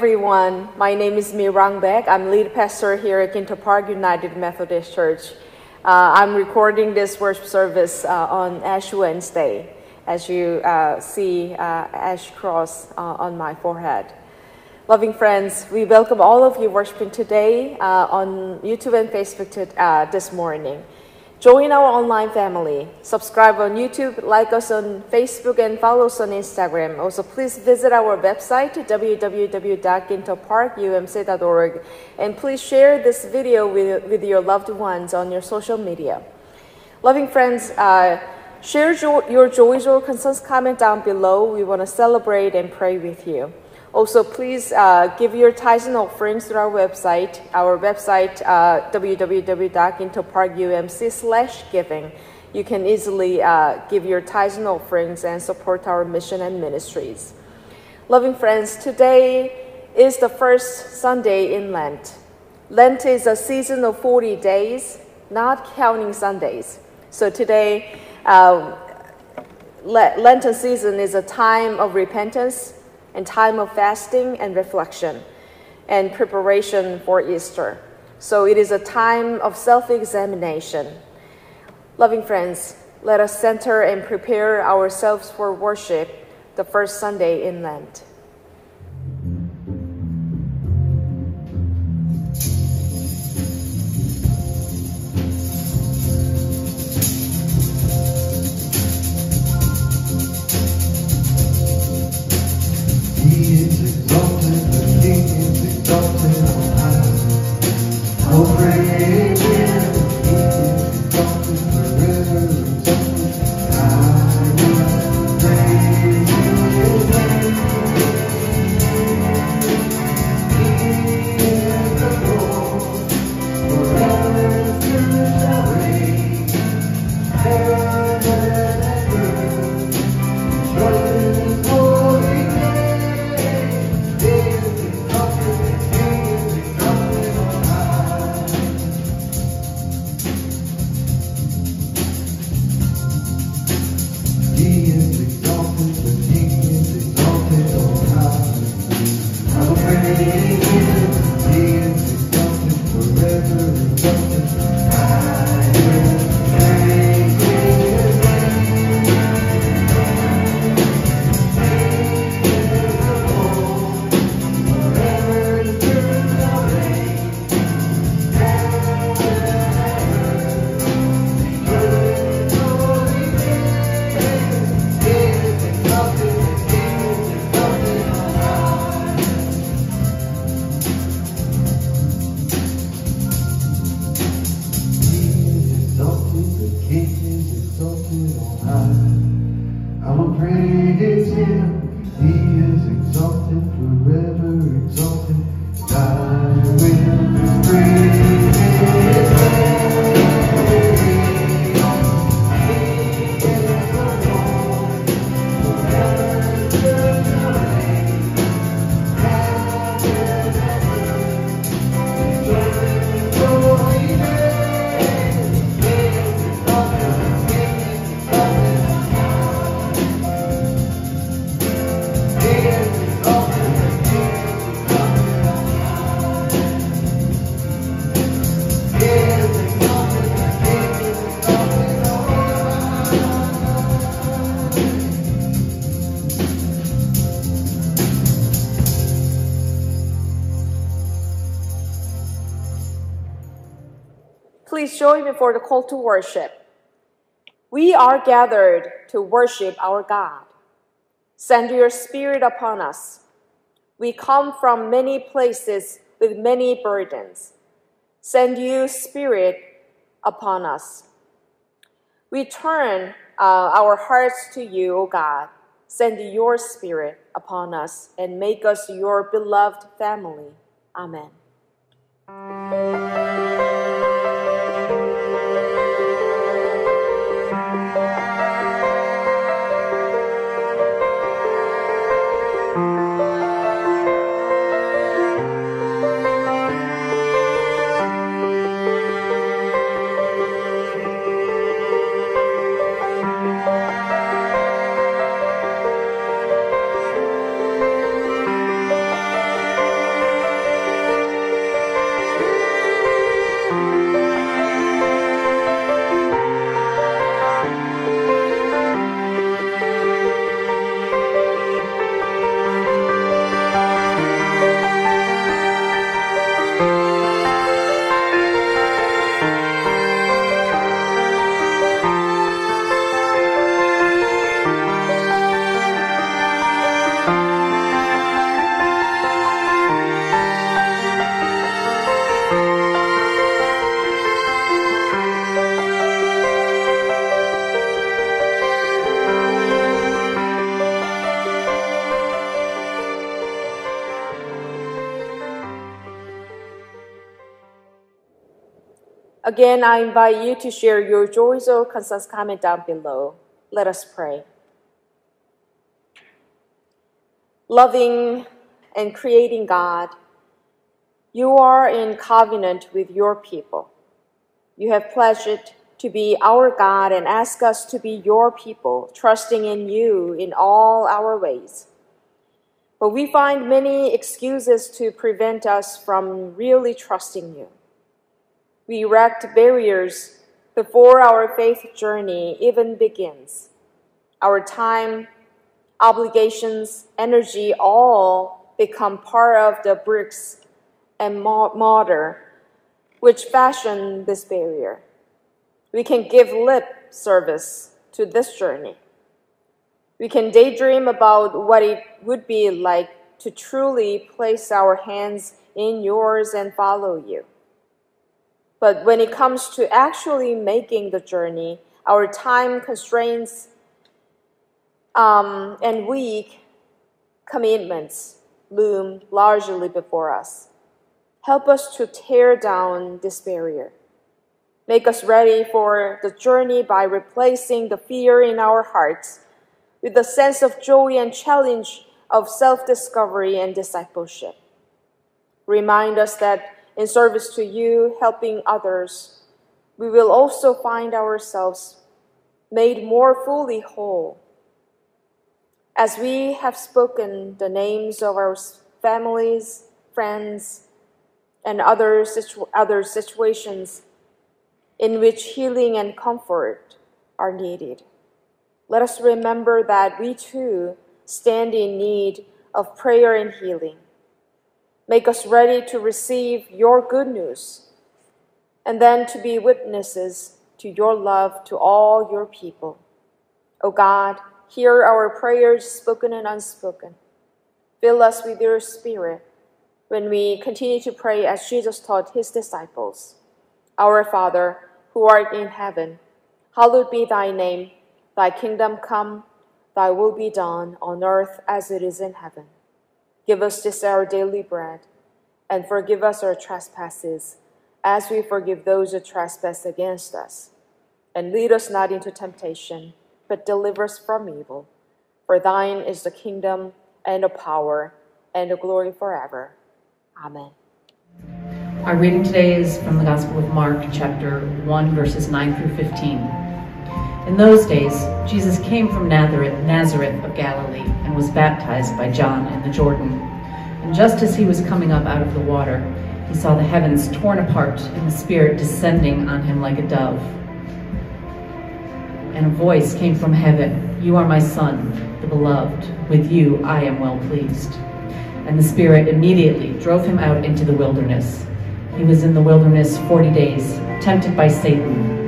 everyone. My name is Mirang Beck. I'm lead pastor here at Ginter Park United Methodist Church. Uh, I'm recording this worship service uh, on Ash Wednesday, as you uh, see uh, ash cross uh, on my forehead. Loving friends, we welcome all of you worshiping today uh, on YouTube and Facebook to, this morning. Join our online family. Subscribe on YouTube, like us on Facebook, and follow us on Instagram. Also, please visit our website, www.ginterparkumc.org, and please share this video with, with your loved ones on your social media. Loving friends, uh, share jo your joys or concerns, comment down below. We want to celebrate and pray with you. Also, please uh, give your tithes and offerings through our website. Our website, uh, giving. You can easily uh, give your tithes and offerings and support our mission and ministries. Loving friends, today is the first Sunday in Lent. Lent is a season of 40 days, not counting Sundays. So today, uh, Lenten season is a time of repentance, and time of fasting and reflection and preparation for Easter. So it is a time of self examination. Loving friends, let us center and prepare ourselves for worship the first Sunday in Lent. Join before the call to worship. We are gathered to worship our God. Send your spirit upon us. We come from many places with many burdens. Send you spirit upon us. We turn uh, our hearts to you, O God. Send your spirit upon us and make us your beloved family. Amen. Again, I invite you to share your joys or concerns comment down below. Let us pray. Loving and creating God, you are in covenant with your people. You have pledged to be our God and ask us to be your people, trusting in you in all our ways. But we find many excuses to prevent us from really trusting you. We erect barriers before our faith journey even begins. Our time, obligations, energy all become part of the bricks and mortar which fashion this barrier. We can give lip service to this journey. We can daydream about what it would be like to truly place our hands in yours and follow you. But when it comes to actually making the journey, our time constraints um, and weak commitments loom largely before us. Help us to tear down this barrier. Make us ready for the journey by replacing the fear in our hearts with a sense of joy and challenge of self discovery and discipleship. Remind us that in service to you, helping others, we will also find ourselves made more fully whole as we have spoken the names of our families, friends, and other, situ- other situations in which healing and comfort are needed. Let us remember that we too stand in need of prayer and healing. Make us ready to receive your good news and then to be witnesses to your love to all your people. O oh God, Hear our prayers, spoken and unspoken. Fill us with your Spirit when we continue to pray as Jesus taught his disciples. Our Father, who art in heaven, hallowed be thy name. Thy kingdom come, thy will be done on earth as it is in heaven. Give us this our daily bread, and forgive us our trespasses, as we forgive those who trespass against us. And lead us not into temptation but deliver us from evil. For thine is the kingdom and the power and the glory forever. Amen. Our reading today is from the Gospel of Mark, chapter 1, verses 9 through 15. In those days, Jesus came from Nazareth, Nazareth of Galilee and was baptized by John in the Jordan. And just as he was coming up out of the water, he saw the heavens torn apart and the Spirit descending on him like a dove and a voice came from heaven, You are my Son, the beloved. With you I am well pleased. And the Spirit immediately drove him out into the wilderness. He was in the wilderness forty days, tempted by Satan.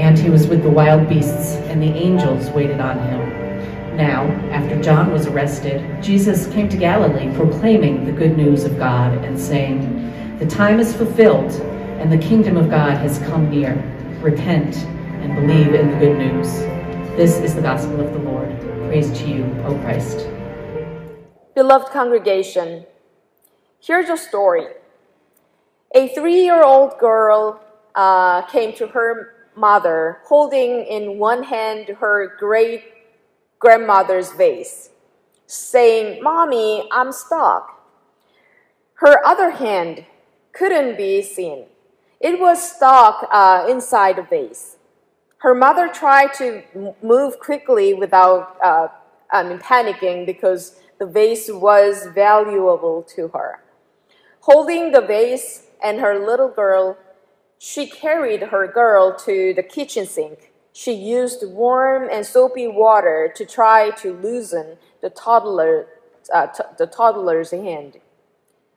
And he was with the wild beasts, and the angels waited on him. Now, after John was arrested, Jesus came to Galilee proclaiming the good news of God and saying, The time is fulfilled, and the kingdom of God has come near. Repent and believe in the good news. This is the gospel of the Lord. Praise to you, O Christ. Beloved congregation, here's a story. A three year old girl uh, came to her mother holding in one hand her great grandmother's vase, saying, Mommy, I'm stuck. Her other hand couldn't be seen. It was stuck uh, inside the vase. Her mother tried to move quickly without uh, I mean, panicking because the vase was valuable to her. Holding the vase and her little girl, she carried her girl to the kitchen sink. She used warm and soapy water to try to loosen the toddler, uh, the toddler's hand,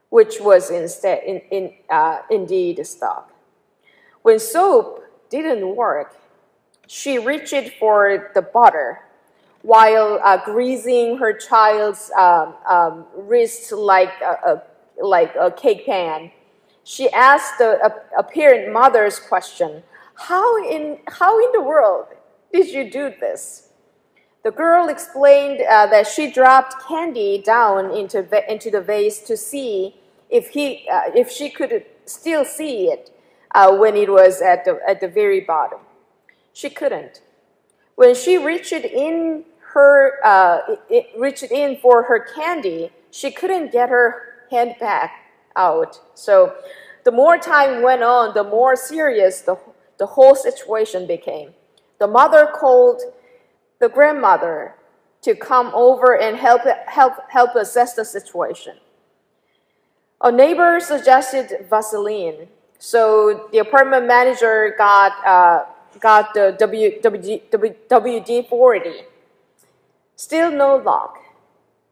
which was instead in, in, uh, indeed stuck. When soap didn't work, she reached for the butter while uh, greasing her child's um, um, wrist like a, a, like a cake pan. She asked the apparent mother's question, how in, how in the world did you do this? The girl explained uh, that she dropped candy down into, into the vase to see if, he, uh, if she could still see it uh, when it was at the, at the very bottom. She couldn't. When she reached in her uh, reached in for her candy, she couldn't get her hand back out. So the more time went on, the more serious the, the whole situation became. The mother called the grandmother to come over and help, help, help assess the situation. A neighbor suggested Vaseline, so the apartment manager got, uh, got the WD 40. Still no luck.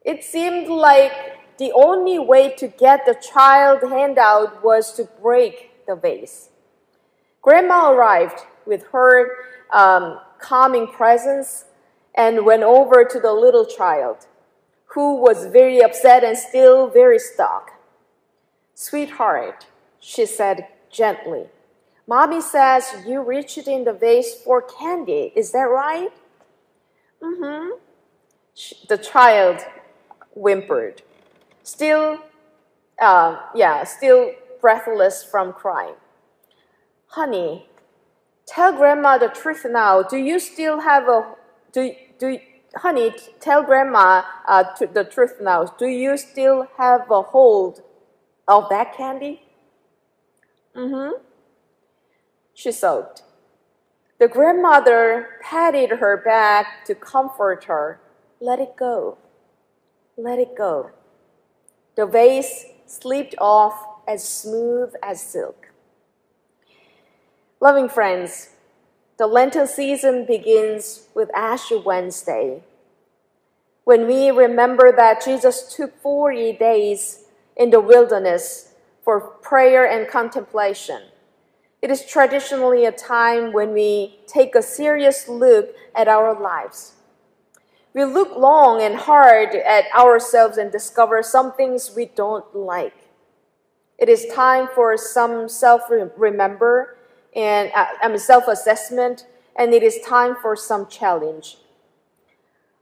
It seemed like the only way to get the child handout was to break the vase. Grandma arrived with her um, calming presence and went over to the little child, who was very upset and still very stuck. Sweetheart, she said gently, Mommy says you reached in the vase for candy. Is that right? Mm-hmm. The child whimpered, still, uh, yeah, still breathless from crying. Honey, tell grandma the truth now. Do you still have a do do honey? Tell grandma uh, the truth now. Do you still have a hold of that candy? Mm-hmm. She sobbed. The grandmother patted her back to comfort her. Let it go. Let it go. The vase slipped off as smooth as silk. Loving friends, the Lenten season begins with Ash Wednesday, when we remember that Jesus took 40 days in the wilderness for prayer and contemplation. It is traditionally a time when we take a serious look at our lives. We look long and hard at ourselves and discover some things we don't like. It is time for some self remember and uh, I mean self assessment, and it is time for some challenge.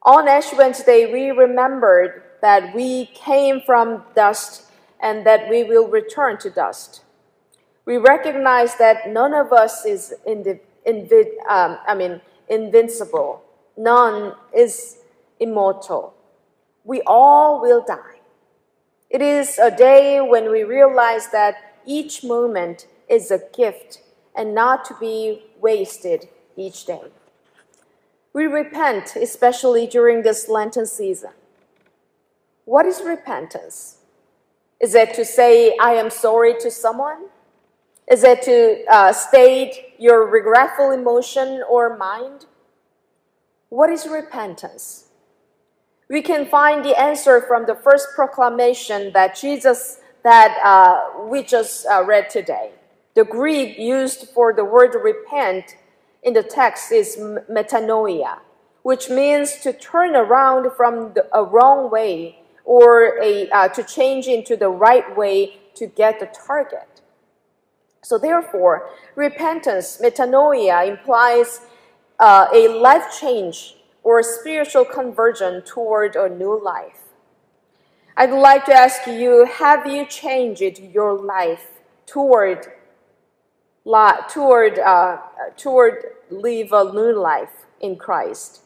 On Ash Wednesday, we remembered that we came from dust and that we will return to dust. We recognize that none of us is um, I mean, invincible. None is immortal. We all will die. It is a day when we realize that each moment is a gift and not to be wasted each day. We repent, especially during this Lenten season. What is repentance? Is it to say, I am sorry to someone? Is it to uh, state your regretful emotion or mind? What is repentance? We can find the answer from the first proclamation that Jesus that uh, we just uh, read today. The Greek used for the word repent in the text is metanoia, which means to turn around from the, a wrong way or a, uh, to change into the right way to get the target. So, therefore, repentance, metanoia, implies uh, a life change or spiritual conversion toward a new life. I'd like to ask you have you changed your life toward toward, uh, toward live a new life in Christ?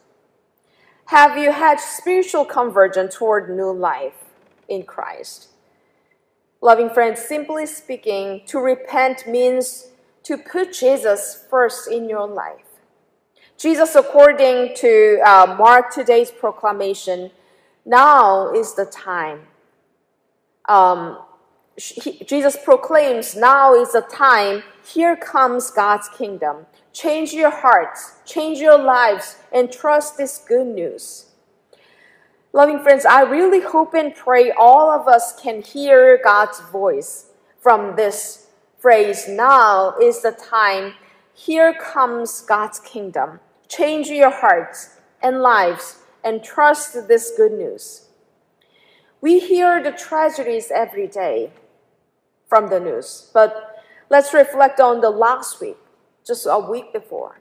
Have you had spiritual conversion toward new life in Christ? Loving friends, simply speaking, to repent means to put Jesus first in your life. Jesus, according to uh, Mark today's proclamation, now is the time. Um, he, Jesus proclaims, now is the time. Here comes God's kingdom. Change your hearts, change your lives, and trust this good news. Loving friends, I really hope and pray all of us can hear God's voice from this phrase. Now is the time. Here comes God's kingdom. Change your hearts and lives and trust this good news. We hear the tragedies every day from the news. But let's reflect on the last week, just a week before.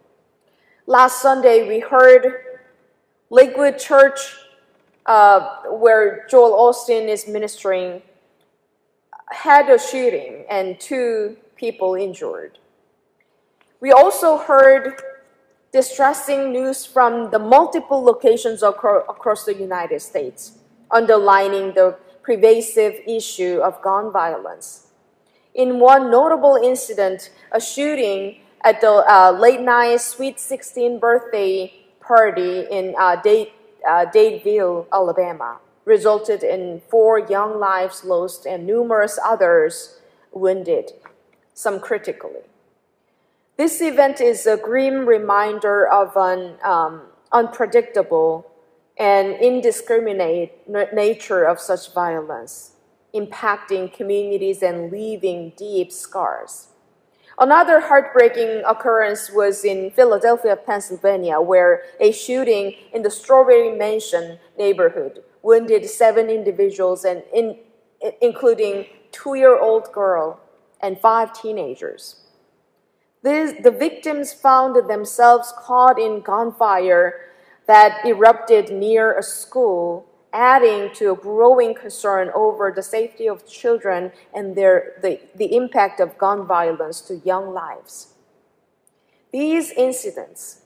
Last Sunday, we heard Lakewood Church, uh, where Joel Osteen is ministering, had a shooting and two people injured. We also heard distressing news from the multiple locations acro- across the United States, underlining the pervasive issue of gun violence. In one notable incident, a shooting at the uh, late night Sweet 16 birthday party in uh, uh, Dadeville, Alabama, resulted in four young lives lost and numerous others wounded, some critically. This event is a grim reminder of an um, unpredictable and indiscriminate nature of such violence, impacting communities and leaving deep scars. Another heartbreaking occurrence was in Philadelphia, Pennsylvania, where a shooting in the Strawberry Mansion neighborhood wounded seven individuals, and in, including two-year-old girl and five teenagers. This, the victims found themselves caught in gunfire that erupted near a school, adding to a growing concern over the safety of children and their, the, the impact of gun violence to young lives. These incidents,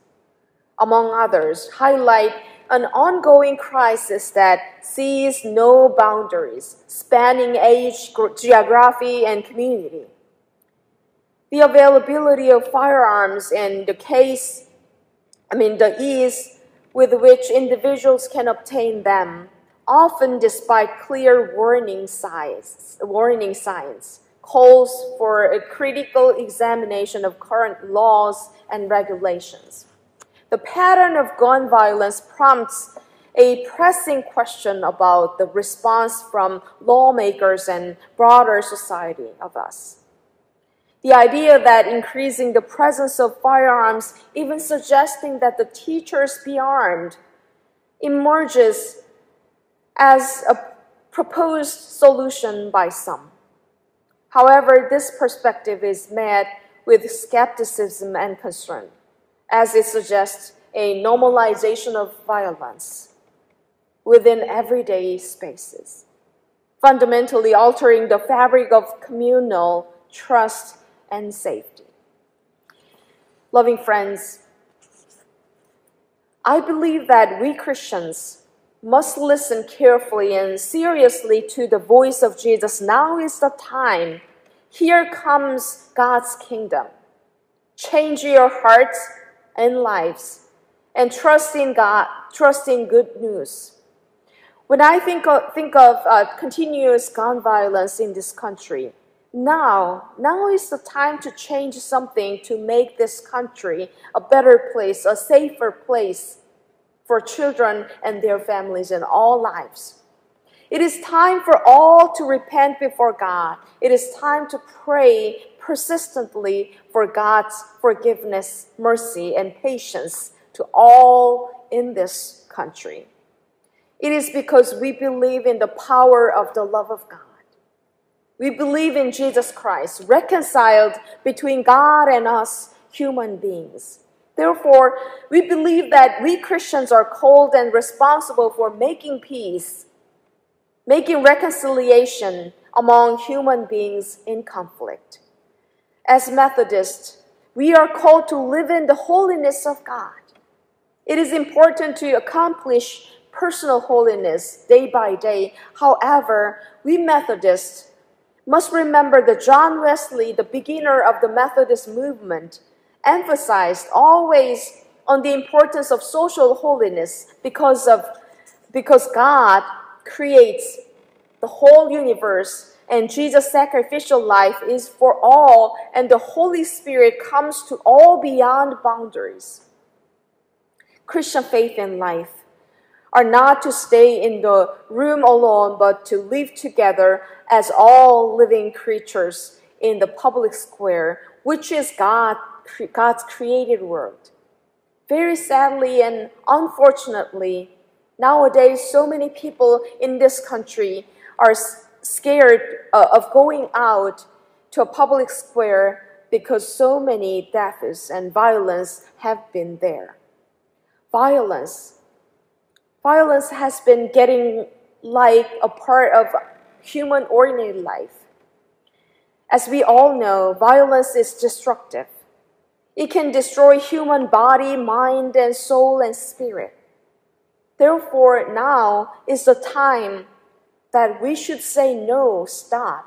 among others, highlight an ongoing crisis that sees no boundaries, spanning age, geography, and community. The availability of firearms and the case, I mean, the ease with which individuals can obtain them, often despite clear warning signs, warning signs, calls for a critical examination of current laws and regulations. The pattern of gun violence prompts a pressing question about the response from lawmakers and broader society of us. The idea that increasing the presence of firearms, even suggesting that the teachers be armed, emerges as a proposed solution by some. However, this perspective is met with skepticism and concern, as it suggests a normalization of violence within everyday spaces, fundamentally altering the fabric of communal trust and safety. Loving friends, I believe that we Christians must listen carefully and seriously to the voice of Jesus. Now is the time. Here comes God's kingdom. Change your hearts and lives and trust in God, trust in good news. When I think of, think of uh, continuous gun violence in this country, now, now is the time to change something to make this country a better place, a safer place for children and their families and all lives. It is time for all to repent before God. It is time to pray persistently for God's forgiveness, mercy, and patience to all in this country. It is because we believe in the power of the love of God we believe in Jesus Christ, reconciled between God and us human beings. Therefore, we believe that we Christians are called and responsible for making peace, making reconciliation among human beings in conflict. As Methodists, we are called to live in the holiness of God. It is important to accomplish personal holiness day by day. However, we Methodists must remember that John Wesley, the beginner of the Methodist movement, emphasized always on the importance of social holiness because of because God creates the whole universe and Jesus' sacrificial life is for all and the Holy Spirit comes to all beyond boundaries. Christian faith and life are not to stay in the room alone, but to live together as all living creatures in the public square, which is God, God's created world. Very sadly and unfortunately, nowadays, so many people in this country are scared uh, of going out to a public square because so many deaths and violence have been there. Violence violence has been getting like a part of human ordinary life. As we all know, violence is destructive. It can destroy human body, mind, and soul and spirit. Therefore, now is the time that we should say no, stop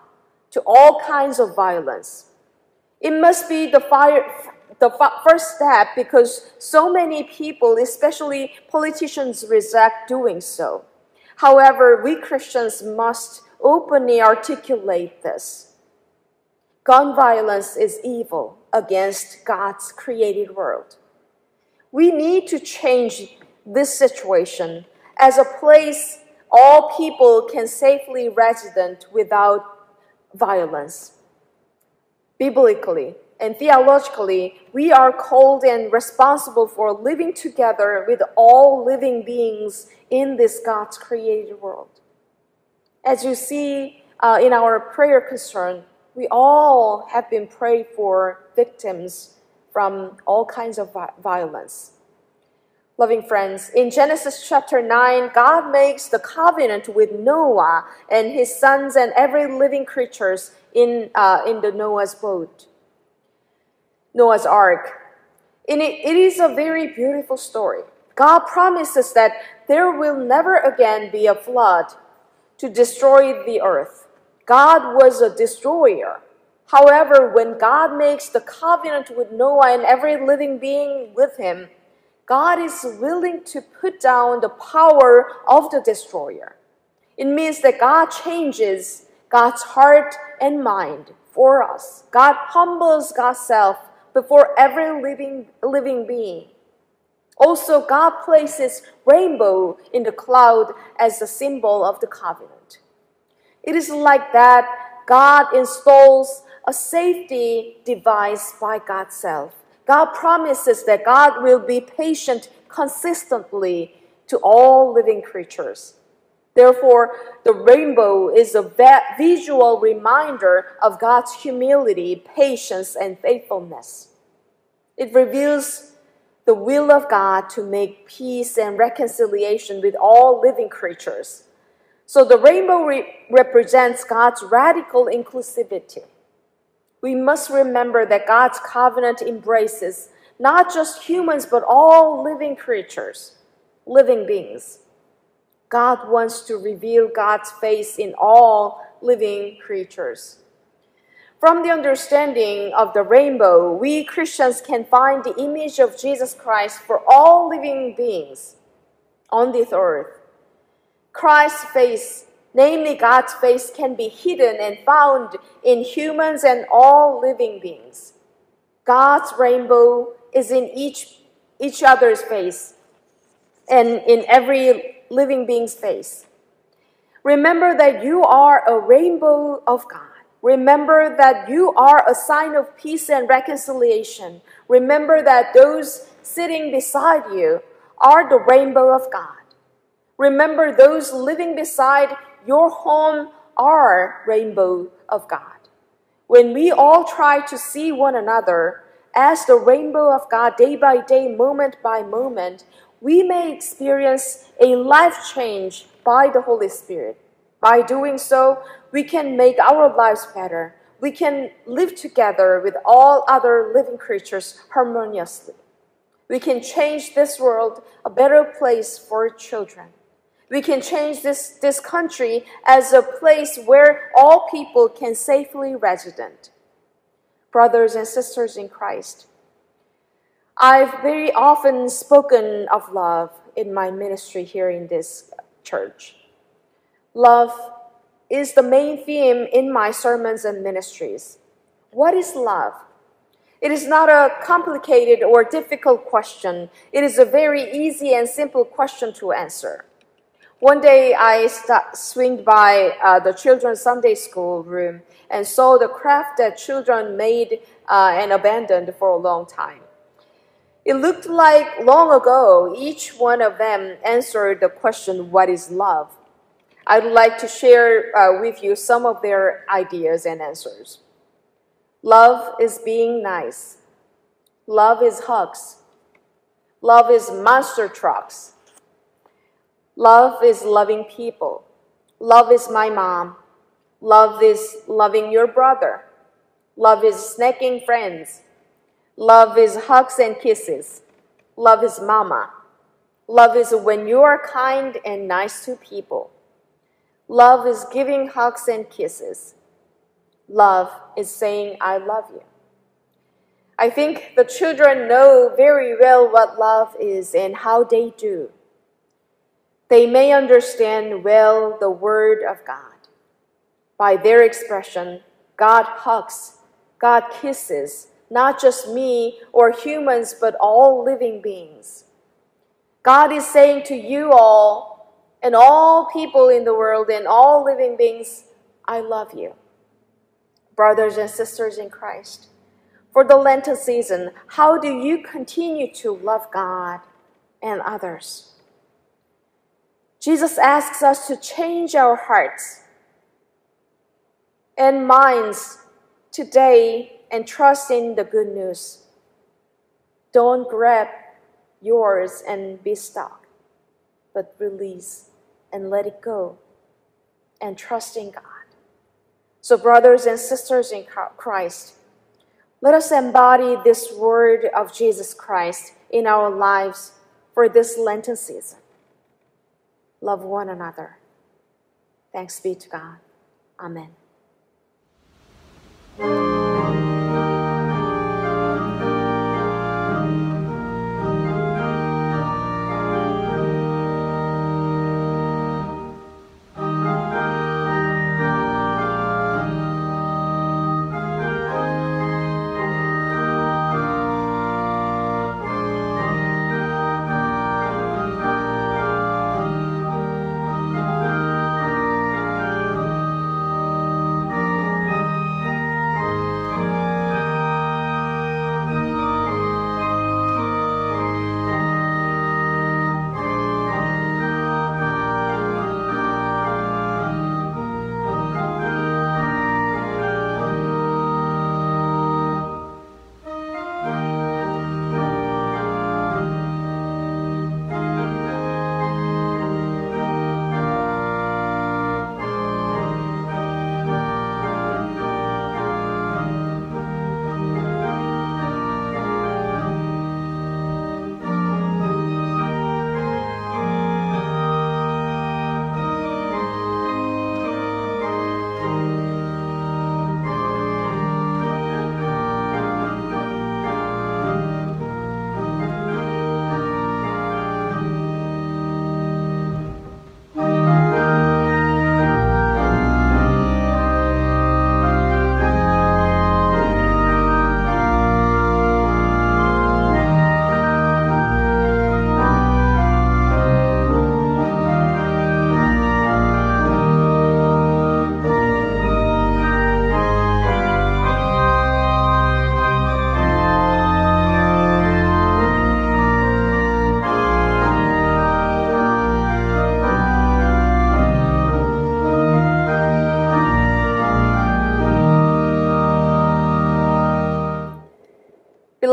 to all kinds of violence. It must be the fire, the first step because so many people, especially politicians, reject doing so. However, we Christians must openly articulate this. Gun violence is evil against God's created world. We need to change this situation as a place all people can safely resident without violence. Biblically and theologically, we are called and responsible for living together with all living beings in this God's created world. As you see uh, in our prayer concern, we all have been prayed for victims from all kinds of violence. Loving friends, in Genesis chapter 9, God makes the covenant with Noah and his sons and every living creatures in, uh, in the Noah's boat, Noah's ark. And it, it is a very beautiful story. God promises that there will never again be a flood to destroy the earth. God was a destroyer. However, when God makes the covenant with Noah and every living being with him, God is willing to put down the power of the destroyer. It means that God changes God's heart and mind for us. God humbles God's self before every living, living being. Also, God places rainbow in the cloud as a symbol of the covenant. It is like that God installs a safety device by God's self God promises that God will be patient consistently to all living creatures. Therefore, the rainbow is a visual reminder of God's humility, patience, and faithfulness. It reveals the will of God to make peace and reconciliation with all living creatures. So the rainbow re represents God's radical inclusivity we must remember that God's covenant embraces not just humans, but all living creatures, living beings. God wants to reveal God's face in all living creatures. From the understanding of the rainbow, we Christians can find the image of Jesus Christ for all living beings on this earth. Christ's face namely God's face, can be hidden and found in humans and all living beings. God's rainbow is in each, each other's face and in every living being's face. Remember that you are a rainbow of God. Remember that you are a sign of peace and reconciliation. Remember that those sitting beside you are the rainbow of God. Remember those living beside your home are rainbow of God. When we all try to see one another as the rainbow of God day by day, moment by moment, we may experience a life change by the Holy Spirit. By doing so, we can make our lives better. We can live together with all other living creatures harmoniously. We can change this world a better place for children. We can change this, this country as a place where all people can safely resident. Brothers and sisters in Christ, I've very often spoken of love in my ministry here in this church. Love is the main theme in my sermons and ministries. What is love? It is not a complicated or difficult question. It is a very easy and simple question to answer. One day I swinged by uh, the children's Sunday school room and saw the craft that children made uh, and abandoned for a long time. It looked like long ago each one of them answered the question, What is love? I'd like to share uh, with you some of their ideas and answers. Love is being nice. Love is hugs. Love is monster trucks. Love is loving people. Love is my mom. Love is loving your brother. Love is snacking friends. Love is hugs and kisses. Love is mama. Love is when you are kind and nice to people. Love is giving hugs and kisses. Love is saying, I love you. I think the children know very well what love is and how they do. They may understand well the Word of God. By their expression, God hugs, God kisses, not just me or humans, but all living beings. God is saying to you all and all people in the world and all living beings, I love you. Brothers and sisters in Christ, for the Lenten season, how do you continue to love God and others? Jesus asks us to change our hearts and minds today and trust in the good news. Don't grab yours and be stuck, but release and let it go and trust in God. So, brothers and sisters in Christ, let us embody this word of Jesus Christ in our lives for this Lenten season. Love one another. Thanks be to God. Amen.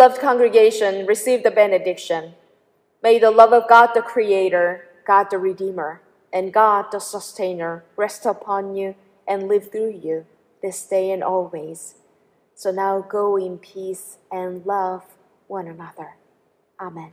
Beloved congregation, receive the benediction. May the love of God the Creator, God the Redeemer, and God the Sustainer rest upon you and live through you this day and always. So now go in peace and love one another. Amen.